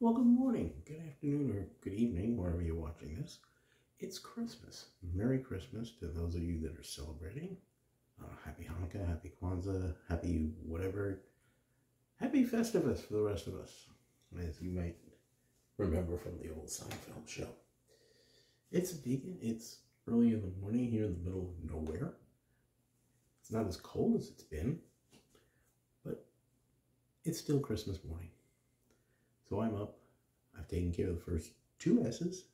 Well, good morning, good afternoon, or good evening, wherever you're watching this. It's Christmas. Merry Christmas to those of you that are celebrating. Uh, happy Hanukkah, happy Kwanzaa, happy whatever. Happy Festivus for the rest of us, as you might remember from the old Seinfeld show. It's vegan. It's early in the morning here in the middle of nowhere. It's not as cold as it's been, but it's still Christmas morning. So I'm up. I've taken care of the first two S's,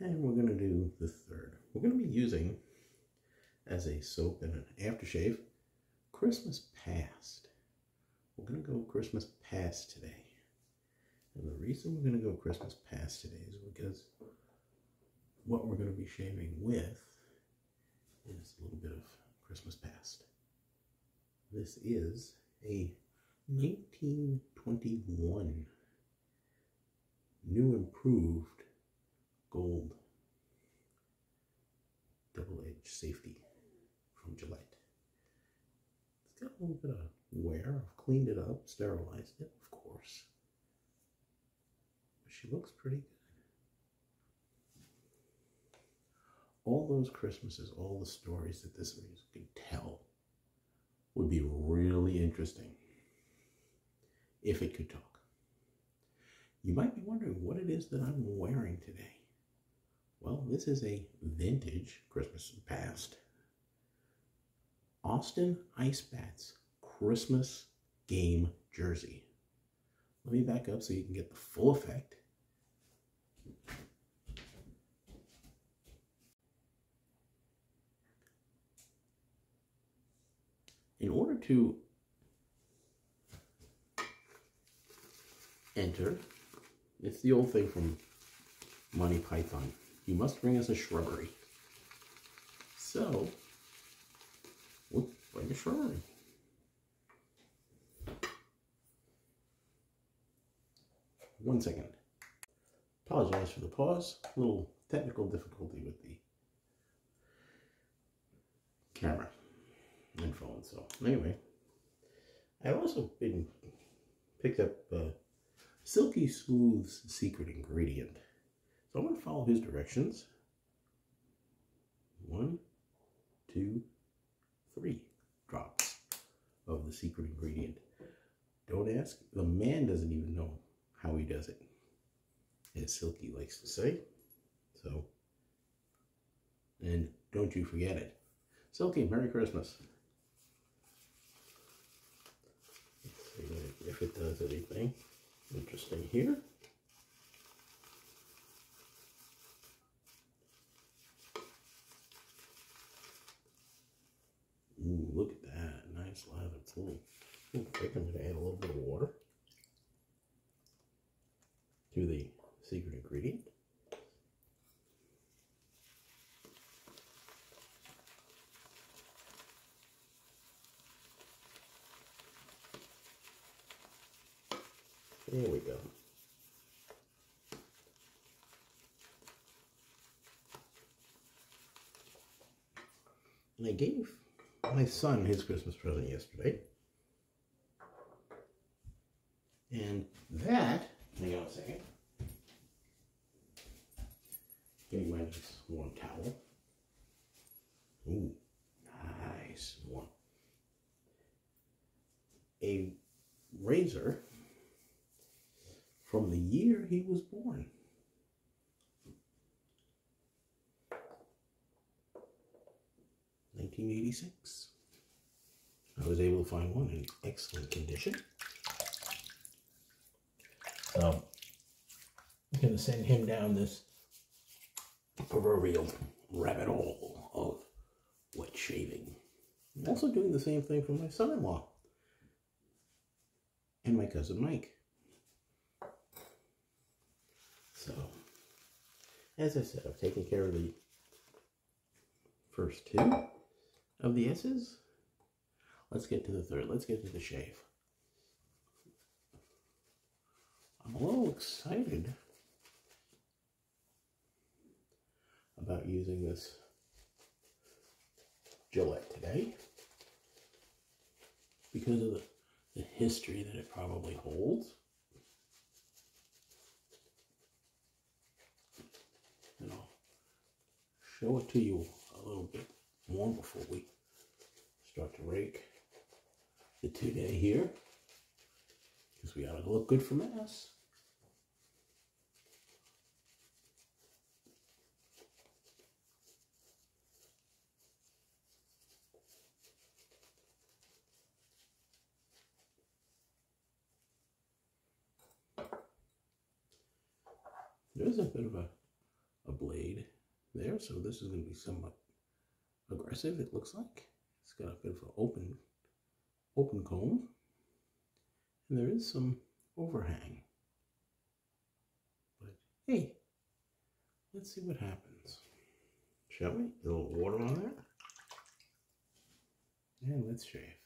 and we're going to do the third. We're going to be using, as a soap and an aftershave, Christmas Past. We're going to go Christmas Past today. And the reason we're going to go Christmas Past today is because what we're going to be shaving with is a little bit of Christmas Past. This is a 1921 new improved gold double edge safety from Gillette. It's got a little bit of wear. I've cleaned it up, sterilized it, of course. But she looks pretty good. All those Christmases, all the stories that this music can tell would be really interesting if it could talk. You might be wondering what it is that I'm wearing today. Well, this is a vintage Christmas past Austin IceBats Christmas game jersey. Let me back up so you can get the full effect. In order to enter it's the old thing from Monty Python. You must bring us a shrubbery. So, we'll bring a shrubbery. One second. Apologize for the pause. A little technical difficulty with the camera and phone. So, anyway, I've also been picked up uh, Silky Smooth's secret ingredient. So I'm going to follow his directions. One, two, three drops of the secret ingredient. Don't ask. The man doesn't even know how he does it, as Silky likes to say. So, and don't you forget it. Silky, Merry Christmas. If it does anything interesting here. Ooh, look at that. Nice lather. It's a little, a little thick. I'm going to add a little bit of water to the secret ingredient. There we go. And I gave my son his Christmas present yesterday. And that, hang on a second. Getting my nice warm towel. Ooh, nice warm. A razor from the year he was born. Nineteen eighty six. I was able to find one in excellent condition. So I'm gonna send him down this proverbial rabbit hole of wet shaving. I'm also doing the same thing for my son-in-law and my cousin Mike. So, as I said, I've taken care of the first two of the S's. Let's get to the third. Let's get to the shave. I'm a little excited about using this Gillette today because of the, the history that it probably holds. Show it to you a little bit more before we start to rake the today here. Because we gotta look good for mass. There's a bit of a, a blade there, so this is going to be somewhat aggressive, it looks like. It's got a bit of an open, open comb. And there is some overhang. But hey, let's see what happens. Shall we? A little water on there. And let's shave.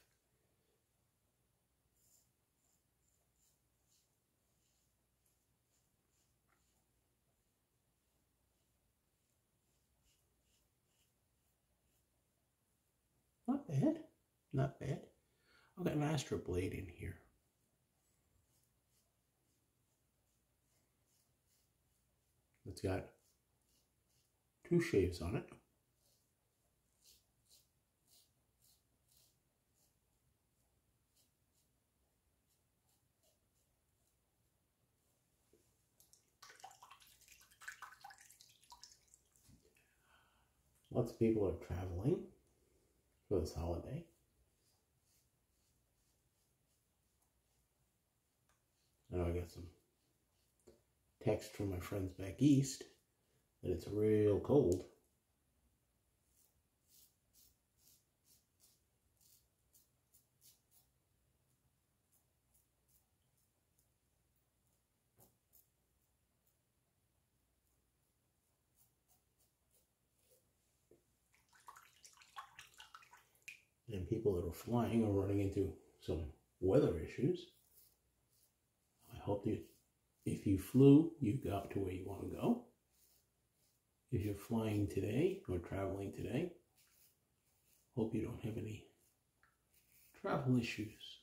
Not bad. Not bad. I've got an Astra blade in here. It's got two shaves on it. Lots of people are traveling for this holiday. I know I got some text from my friends back east that it's real cold. And people that are flying are running into some weather issues. I hope that if you flew, you got to where you want to go. If you're flying today or traveling today, hope you don't have any travel issues.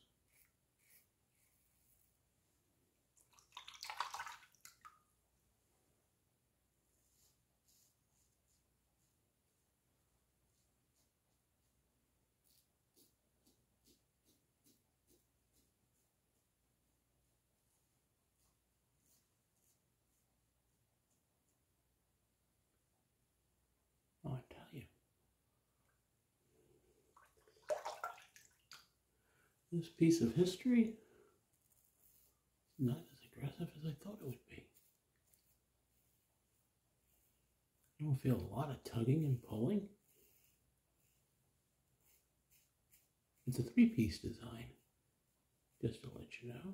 Oh, I tell you. This piece of history, not as aggressive as I thought it would be. I don't feel a lot of tugging and pulling. It's a three-piece design, just to let you know.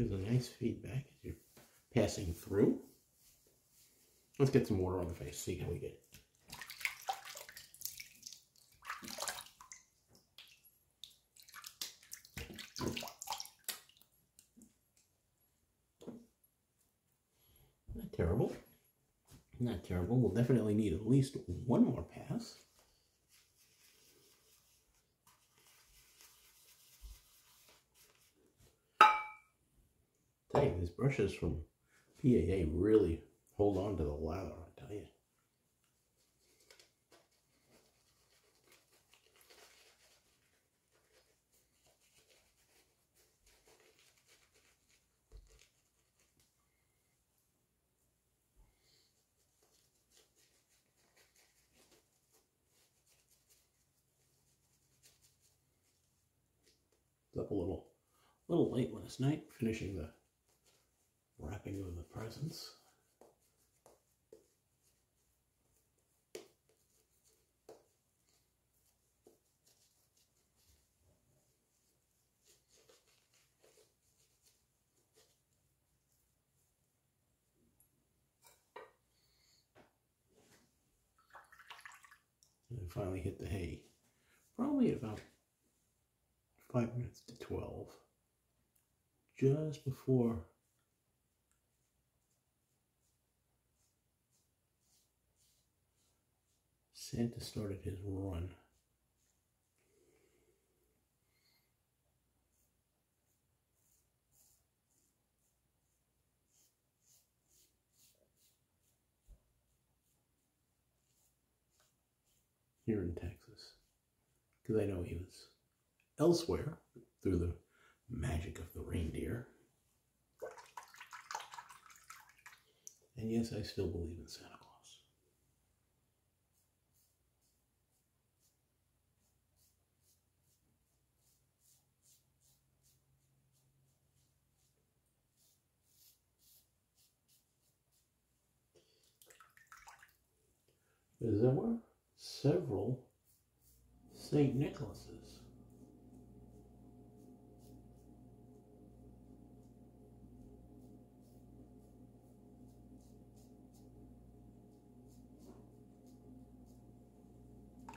There's a nice feedback as you're passing through. Let's get some water on the face, see how we get. It. Not terrible. Not terrible. We'll definitely need at least one more pass. Tell these brushes from PAA really hold on to the lather, I tell you. It's up a little, little late last night, finishing the of the presents. And finally hit the hay. Probably about five minutes to 12. Just before Santa started his run. Here in Texas. Because I know he was elsewhere through the magic of the reindeer. And yes, I still believe in Santa There were several St. Nicholases.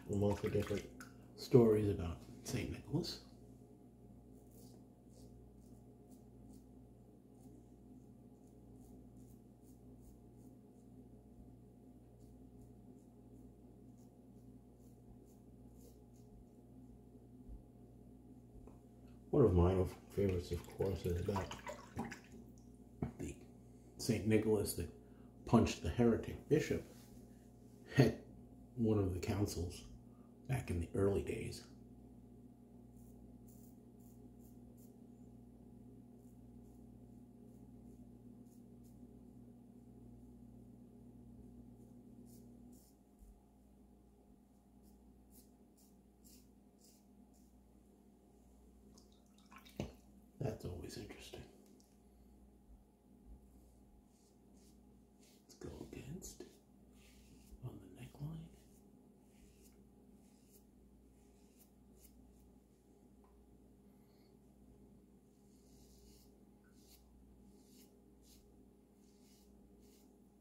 Lots of different stories about St. Nicholas. One of my favorites, of course, is about the St. Nicholas that punched the heretic bishop at one of the councils back in the early days. That's always interesting. Let's go against on the neckline.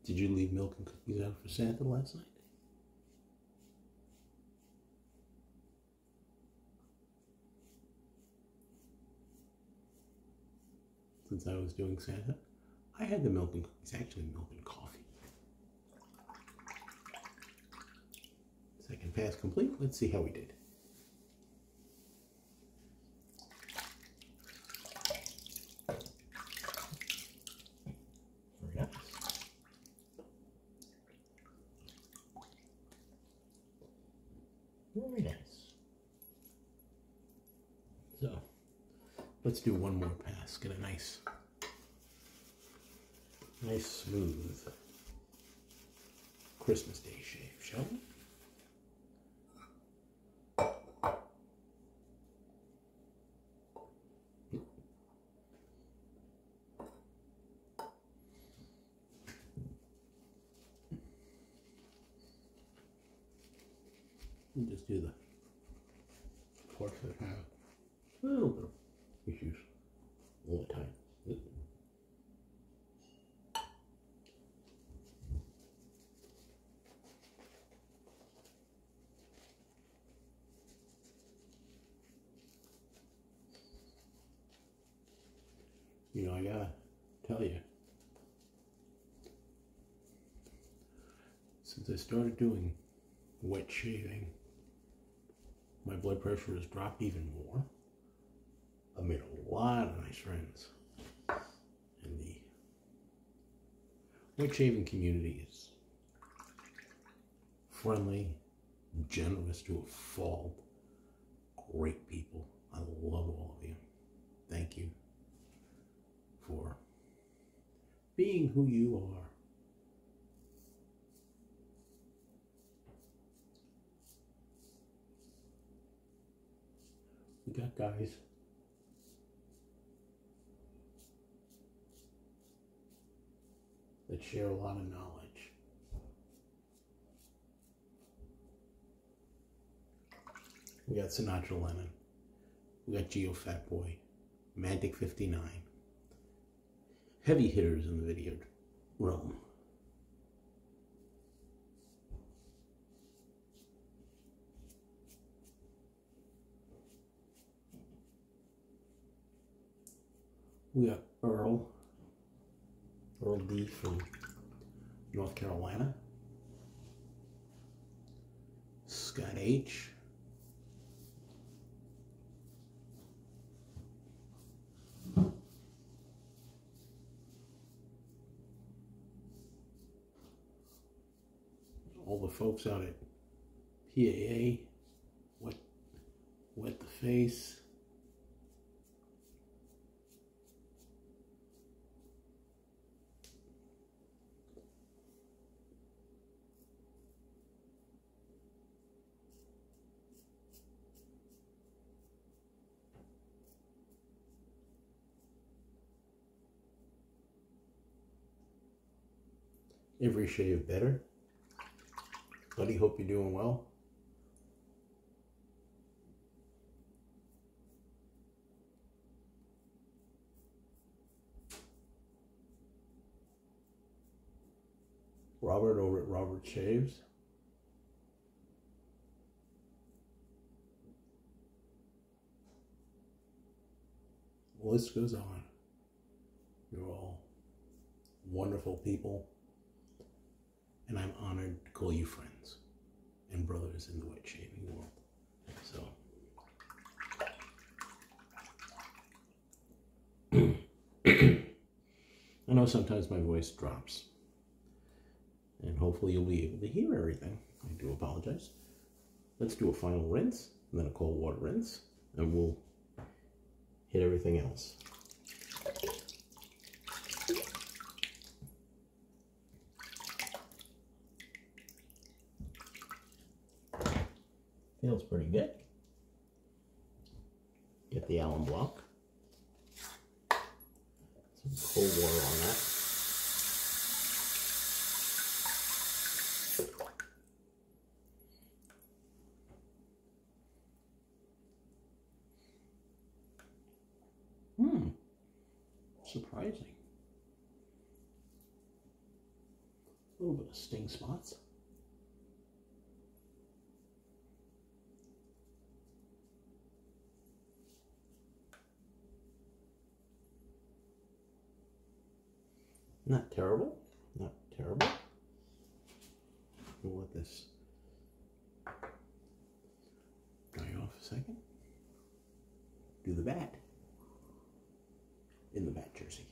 Did you leave milk and cookies out for Santa last night? Since I was doing Santa, I had the milk and cookies, actually milk and coffee. Second pass complete. Let's see how we did. Very nice. Very nice. So, let's do one more pass. Get a nice, nice smooth Christmas Day shave, shall we? And just do the parts that have a little bit of issues all the time. You know, I gotta tell you, since I started doing wet shaving, my blood pressure has dropped even more. I made a lot of nice friends. And the wet shaving community is friendly, generous to a fault, great people. I love all of you. Thank you for being who you are. Got guys. That share a lot of knowledge. We got Sinatra Lennon. We got Geo Fat Boy. Mantic 59. Heavy hitters in the video realm. We got Earl, Earl D from North Carolina. Scott H. All the folks out at PAA, wet, wet the face. Every shave better. Buddy, hope you're doing well. Robert over at Robert Shaves. List goes on. You're all wonderful people and I'm honored to call you friends and brothers in the wet shaving world. So. I know sometimes my voice drops, and hopefully you'll be able to hear everything. I do apologize. Let's do a final rinse, and then a cold water rinse, and we'll hit everything else. Feels pretty good. Get the alum block. Some cold water on that. Hmm. Surprising. A little bit of sting spots. Not terrible. Not terrible. We'll let this dry off a second. Do the bat. In the bat jersey.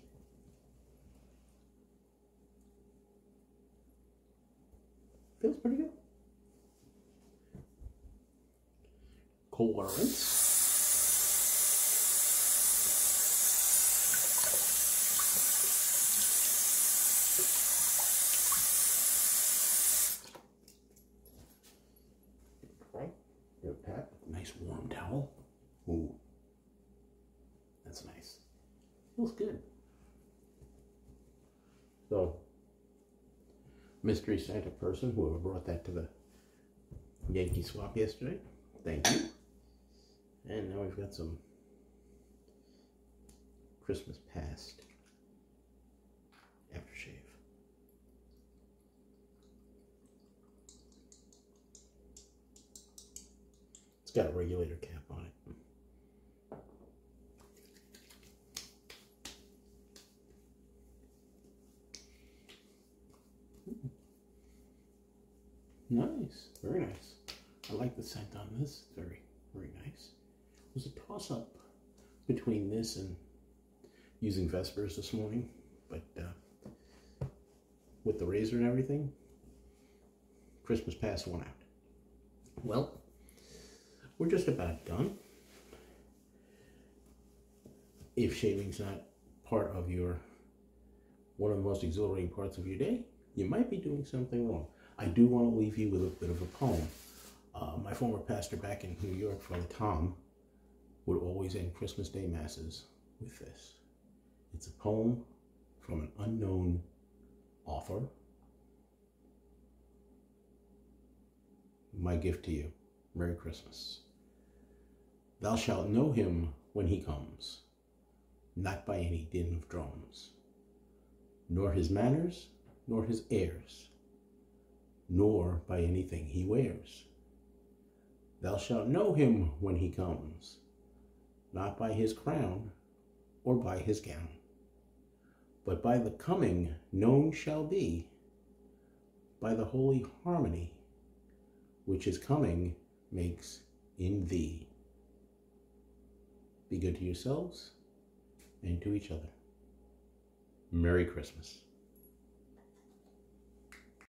Feels pretty good. Cold water rinse. nice warm towel. Ooh, that's nice. Feels good. So, mystery Santa person, whoever brought that to the Yankee swap yesterday, thank you. And now we've got some Christmas past aftershave. It's got a regulator cap on it. Nice, very nice. I like the scent on this. Very, very nice. It was a toss-up between this and using Vespers this morning, but uh, with the razor and everything, Christmas past one out. Well, we're just about done. If shaving's not part of your, one of the most exhilarating parts of your day, you might be doing something wrong. I do want to leave you with a bit of a poem. Uh, my former pastor back in New York, Father Tom, would always end Christmas Day Masses with this. It's a poem from an unknown author. My gift to you. Merry Christmas. Thou shalt know him when he comes, not by any din of drums, nor his manners, nor his airs, nor by anything he wears. Thou shalt know him when he comes, not by his crown or by his gown, but by the coming known shall be, by the holy harmony which is coming makes in thee. Be good to yourselves and to each other. Merry Christmas.